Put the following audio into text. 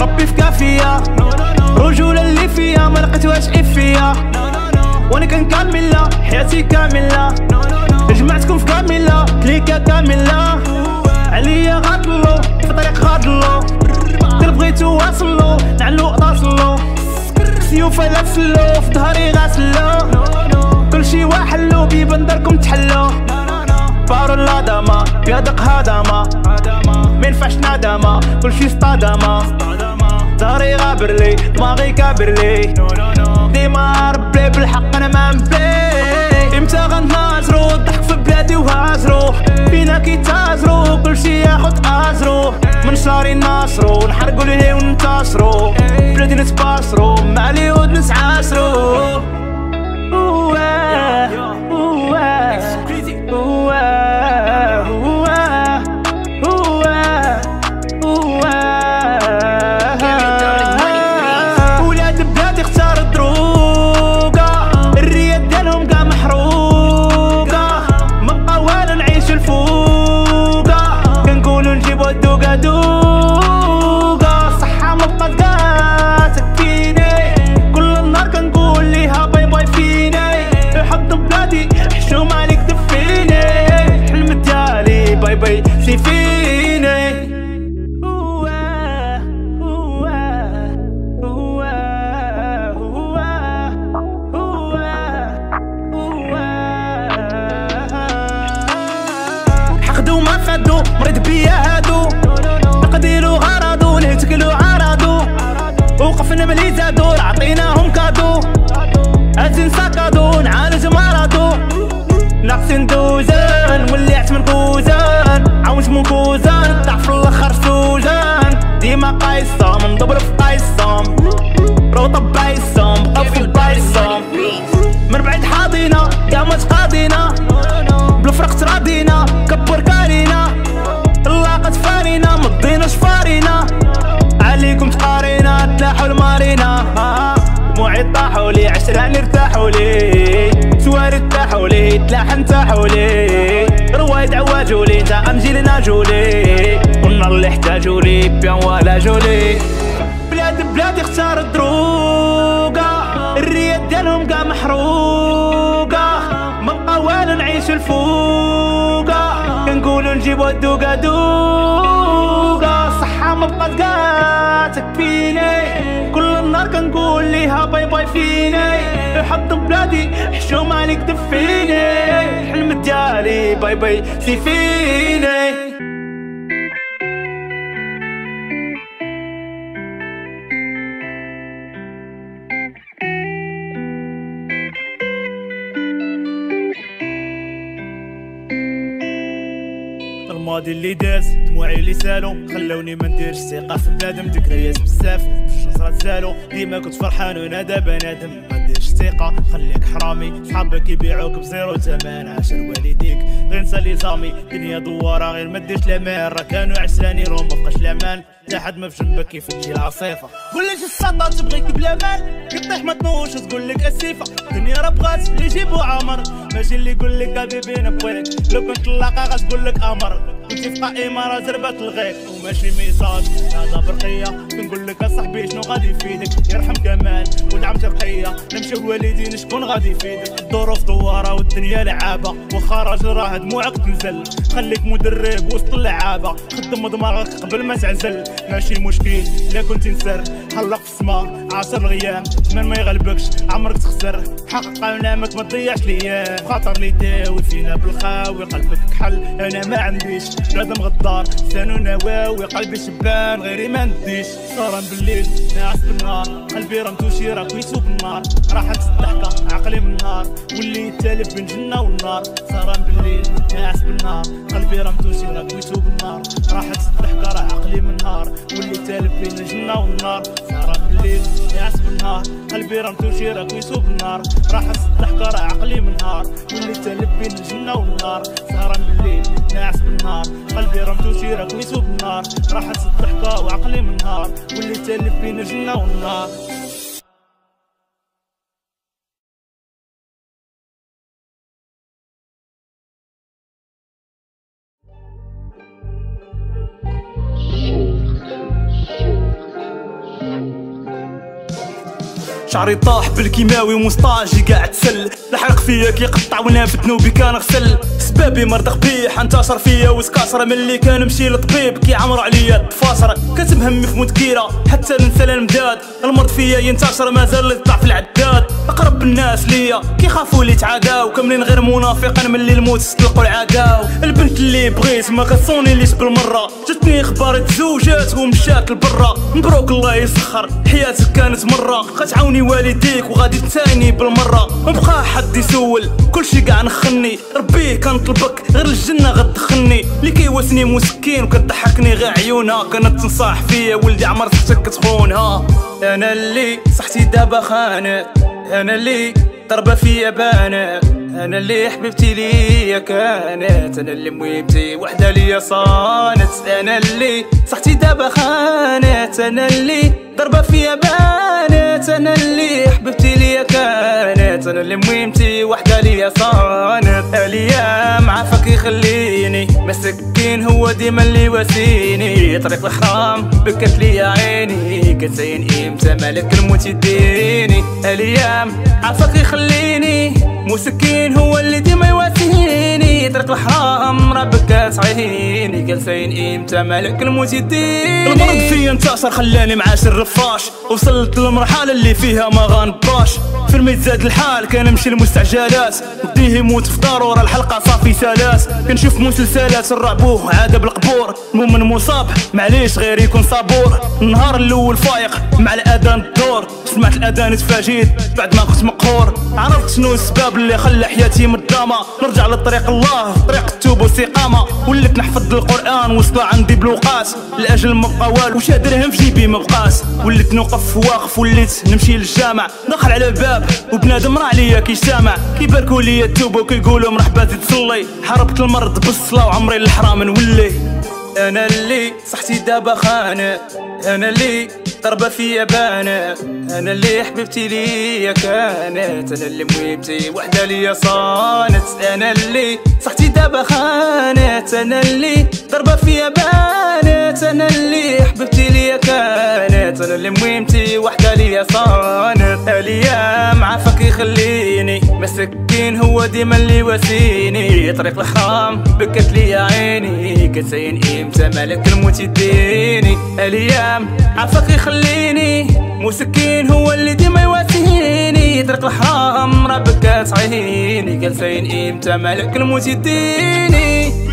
ربي في كافية. رجولة اللي فيا ما لقيتوهاش فيا وأنا كنكمل حياتي كاملة. جمعتكم في كاملة كليكا كاملة. عليا غاضلو في طريق غاضلو اللي بغيتو واصلو نعلو اتصلو سيوف لا تسلو في ظهري غاسلو كلشي واحلو بيبان داركم تحلو. بارو الهضمة بيدق هضمة ما ينفعش ندمة كلشي اصطدمة ظهري غابر لي دماغي كابر لي. ديما ربي بالحق أنا ما مبلي. إمتى غنهاجرو الضحك في بلادي وهاجرو فينا كيتاجرو كلشي ياخد اجرو من شاري ناشرو نحرقو ليه وننتشرو بلادي نتباشرو مع اليهود نتعاشرو أوه، أوه، أوه، أوه. حقدو ما فادو مريض بيا هادو نقديرو غرضو نهتكلو عرضو وقفنا ملي زادو عطيناهم كادو. هازين ساكادو نعالج مرضو ناقصين دوزان سوزان ديما قايصة منضبر في قايصة روطة بايصة بقاو في البايصة من بعد حاضينا يا ما تقاضينا بالفرق تراضينا كبر كارينا لاقت فارينا مضينا شفارينا عليكم تقارينا تلاحوا المارينا دموعي طاحوا لي عشرة ارتاحوا لي. سوار ارتاحوا لي تلاح انتاحوا لي. روايد عواجوا لي تا امجي لنا جولي والنار اللي احتاجوا لي بيان ولا جولي. بلاد بلاد اختار الدروقة الرياد ديالهم كاع محروقة. مبقى والو نعيش الفوقة. كنقولو نجيبو الدوقة دوقة. صحة مبقى كاع تكفيني. كل النهار كنقول ليها باي باي فيني. حط بلادي حشوم عليك دفيني. حلم ديالي باي باي سيفيني. الماضي اللي داز دموعي اللي سالو. خلوني ما نديرش ثقة في بنادم ذكريات بزاف. باش نصرات سالو ديما كنت فرحان وأنا دابا نادم. ما نديرش ثقة خليك حرامي. صحابك يبيعوك بزيرو تمن عاشر والديك غير نسى لي زامي دنيا دوارة غير ما ديرش لامان راه كانوا عسراني راه ما بقاش لامان حد ما في كيف تجي العاصفه ولا جي السطا تبغيك بلا مال يطيح ما تنوش تقول لك أسيفة؟ الدنيا راه بغات اللي يجيبو عمر. ماشي اللي يقول لك حبيبي نبغيك لو كنت تلاقى غتقول لك أمر. كنت في قائمة راه زربت الغيك وماشي ميساج هذا برقية. كنقول لك اصاحبي شنو غادي يفيدك؟ يرحم كمال ودعم ترقية نمشي والدين شكون غادي يفيدك. الظروف دوارة والدنيا لعابة. واخا راجل راه دموعك تنزل. خليك مدرب وسط اللعابة. خدم دماغك قبل ما تعزل. ماشي مشكل لا كنت نسر حلق في السما عاصر الغيام. زمان ما يغلبكش عمرك تخسر. حقق احلامك ما تضيعش الأيام خاطر اللي داوي فينا بالخاوي قلبك كحل. أنا ما عنديش بنادم غدار. لسانو نواوي قلبي شبان. غيري ما نديش سهران بالليل ناعس بالنهار قلبي راه متوشي راه كويسو بالنار راحة الضحكة عقلي من النار. واللي يتالف بين الجنة والنار سهران بالليل. ناعس بالنهار قلبي راه متوشي راه كويسو بالنار. راحة الضحكة راه عقلي من النار. واللي يتالف بين الجنة والنار. سهران بالليل ناعس بالنهار قلبي راه متوشي راه كويسو بالنار. راحة الضحكة راه عقلي من النار. واللي يتالف بين الجنة والنار. سهران بالليل ناعس بالنهار قلبي راه متوشي راه كويسو بالنار. راحة الضحكة وعقلي من النار. واللي يتالف بين الجنة والنار. شعري طاح بالكيماوي ومستاجي قاعد تسل. لحرق فيا كيقطع وأنا في ذنوبي كان غسل. سبابي مرض قبيح انتشر فيا وسكاسر ملي كان مشي للطبيب كيعمر عليا التفاصر كتب همي في مذكرة حتى ننسى المداد. المرض فيا ينتشر مازال يطلع في العداد أقرب الناس ليا. كيخافوا لي تعاداو كاملين غير منافقين ملي الموت استلقوا العداو البنت اللي بغيت ما كتصوني ليش بالمرة. جاتني إخبار تزوجات ومشات لبرا مبروك الله يسخر حياتك كانت مرة. غتعاوني والديك وغادي تاني بالمرة. مبقى حد يسول كلشي قاع نخني. ربي كنطلبك غير الجنة غتدخلني اللي كيواسني مسكين وكتضحكني غير عيونها. كانت تنصاح فيا ولدي عمر ختك تخونها أنا اللي صحتي دابا خانت أنا اللي ضربة فيا بانت أنا اللي حبيبتي ليا كانت. أنا اللي مويبتي وحدة ليا صانت. أنا اللي صحتي دابا خانت. أنا اللي ضربة فيا بانت أنا اللي حبيبتي ليا كانت. أنا اللي مويمتي وحدة ليا صانت الأيام عافاك يخليني مسكين هو ديما اللي واسيني طريق الحرام بكت لي عيني كتين إمتى مالك الموت يديني الأيام عافاك يخليني مسكين هو اللي ديما يواسيني. طريق الحرام ربك عيني قال سين إمتى مالك الموت يديني المرض فيا انتشر خلاني معاش الرفاش وصلت للمرحلة اللي فيها ما غنباش في الميت زاد الحال كان نمشي المستعجلات وديه يموت في ورا الحلقة صافي سلاس كنشوف مسلسلات الرعبوه عاد بالقبور. المؤمن مصاب معليش غير يكون صبور النهار الأول فايق مع الأذان الدور. سمعت الأذان تفاجيت بعد ما كنت مقهور. عرفت شنو السبب اللي خلى حياتي مدامة. نرجع لطريق الله طريق التوبة والاستقامة وليت نحفظ القرآن وصل عندي بلوقات لأجل ما بقى والو. وش درهم في جيبي ما بقاش وليت نوقف واقف وليت نمشي للجامع. دخل على الباب وبنادم راه عليا كيسامع كيباركوا لي التوبة وكيقولوا مرحبا تصلي. حربت المرض بالصلاة وعمري الحرام نولي. أنا اللي صحتي دابا خانت أنا اللي ضربة فيا بانت أنا اللي حبيبتي ليا كانت. أنا اللي مويبتي وحدة ليا صانت. أنا اللي صحتي دابا خانت. أنا اللي ضربة فيا بانت أنا اللي حبيبتي ليا كانت أنا اللي مويمتي وحدة ليا صانت. الأيام عافاك يخليني مسكين هو ديما اللي واسيني طريق الحرام بكت ليا عيني كتسين إمتى مالك الموت يديني. الأيام عافاك يخليني مسكين هو اللي ديما يواسيني. طريق الحرام راه بكات عيني قال سين إمتى مالك الموت يديني.